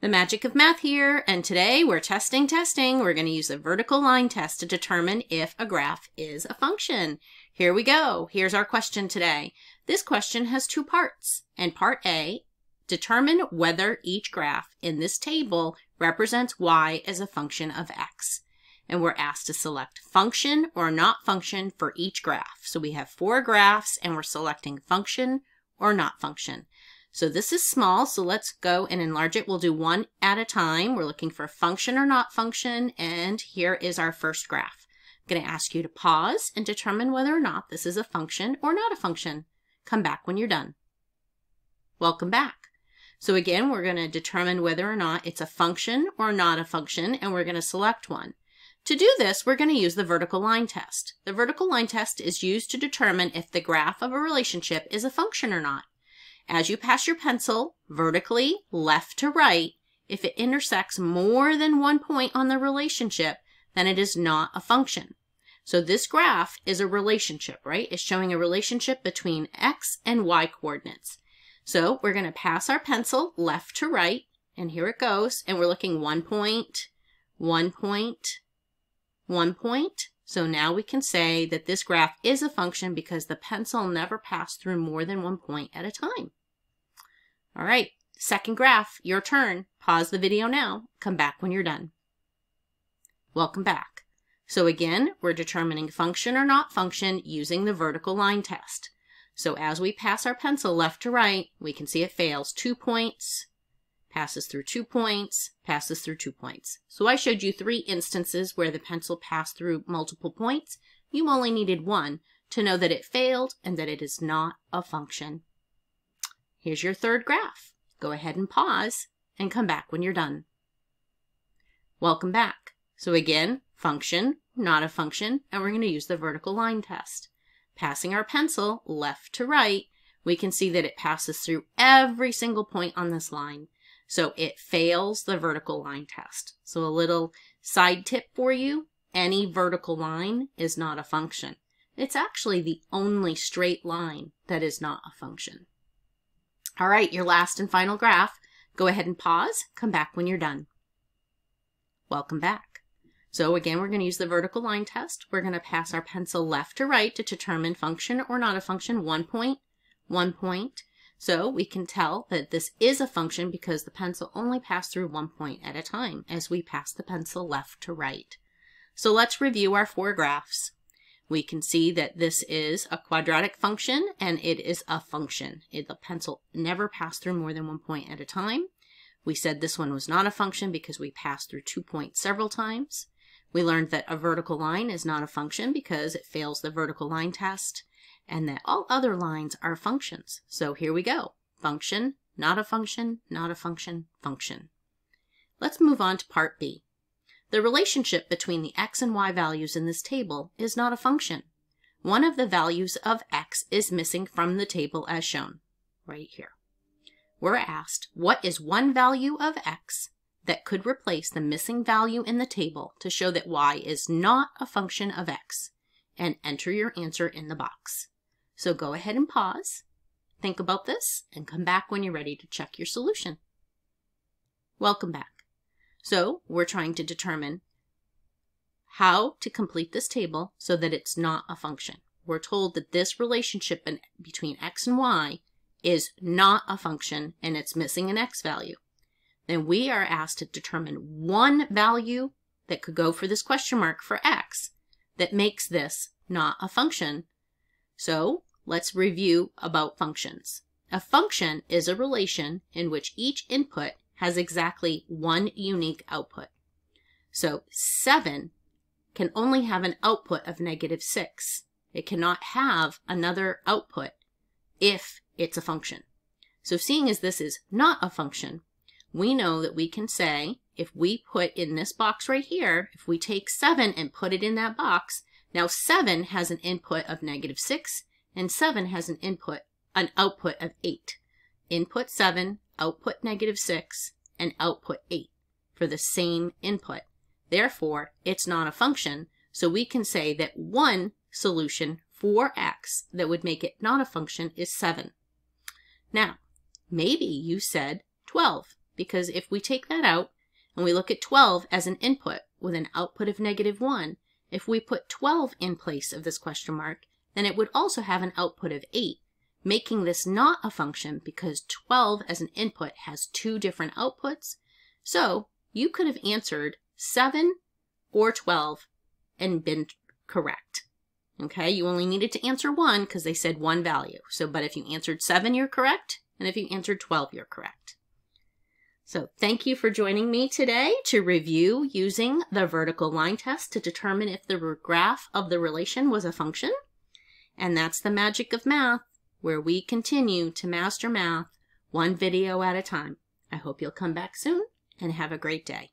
The magic of math here, and today we're testing, testing. We're going to use a vertical line test to determine if a graph is a function. Here we go. Here's our question today. This question has two parts, and part A, determine whether each graph in this table represents y as a function of x. And we're asked to select function or not function for each graph. So we have four graphs, and we're selecting function or not function. So this is small, so let's go and enlarge it. We'll do one at a time. We're looking for function or not function, and here is our first graph. I'm going to ask you to pause and determine whether or not this is a function or not a function. Come back when you're done. Welcome back. So again, we're going to determine whether or not it's a function or not a function, and we're going to select one. To do this, we're going to use the vertical line test. The vertical line test is used to determine if the graph of a relationship is a function or not. As you pass your pencil vertically left to right, if it intersects more than one point on the relationship, then it is not a function. So this graph is a relationship, right? It's showing a relationship between x and y coordinates. So we're going to pass our pencil left to right, and here it goes, and we're looking one point, one point, one point. So now we can say that this graph is a function because the pencil never passed through more than one point at a time. All right, second graph, your turn. Pause the video now. Come back when you're done. Welcome back. So again, we're determining function or not function using the vertical line test. So as we pass our pencil left to right, we can see it fails two points, passes through two points, passes through two points. So I showed you three instances where the pencil passed through multiple points. You only needed one to know that it failed and that it is not a function. Here's your third graph. Go ahead and pause and come back when you're done. Welcome back. So again, function, not a function, and we're going to use the vertical line test. Passing our pencil left to right, we can see that it passes through every single point on this line. So it fails the vertical line test. So a little side tip for you, any vertical line is not a function. It's actually the only straight line that is not a function. All right, your last and final graph. Go ahead and pause. Come back when you're done. Welcome back. So again, we're going to use the vertical line test. We're going to pass our pencil left to right to determine function or not a function, one point, one point. So we can tell that this is a function because the pencil only passed through one point at a time as we pass the pencil left to right. So let's review our four graphs we can see that this is a quadratic function and it is a function. It, the pencil never passed through more than one point at a time. We said this one was not a function because we passed through two points several times. We learned that a vertical line is not a function because it fails the vertical line test and that all other lines are functions. So here we go. Function, not a function, not a function, function. Let's move on to part B. The relationship between the x and y values in this table is not a function. One of the values of x is missing from the table as shown, right here. We're asked, what is one value of x that could replace the missing value in the table to show that y is not a function of x? And enter your answer in the box. So go ahead and pause, think about this, and come back when you're ready to check your solution. Welcome back. So we're trying to determine how to complete this table so that it's not a function. We're told that this relationship between x and y is not a function and it's missing an x value. Then we are asked to determine one value that could go for this question mark for x that makes this not a function. So let's review about functions. A function is a relation in which each input has exactly one unique output. So 7 can only have an output of negative 6. It cannot have another output if it's a function. So seeing as this is not a function, we know that we can say, if we put in this box right here, if we take 7 and put it in that box, now 7 has an input of negative 6, and 7 has an input, an output of 8. Input 7, output negative 6, and output 8 for the same input. Therefore, it's not a function, so we can say that one solution for x that would make it not a function is 7. Now, maybe you said 12 because if we take that out and we look at 12 as an input with an output of negative 1, if we put 12 in place of this question mark, then it would also have an output of 8, making this not a function because 12 as an input has two different outputs. So you could have answered 7 or 12 and been correct. Okay, you only needed to answer one because they said one value. So, but if you answered 7, you're correct. And if you answered 12, you're correct. So thank you for joining me today to review using the vertical line test to determine if the graph of the relation was a function. And that's the magic of math, where we continue to master math one video at a time. I hope you'll come back soon and have a great day.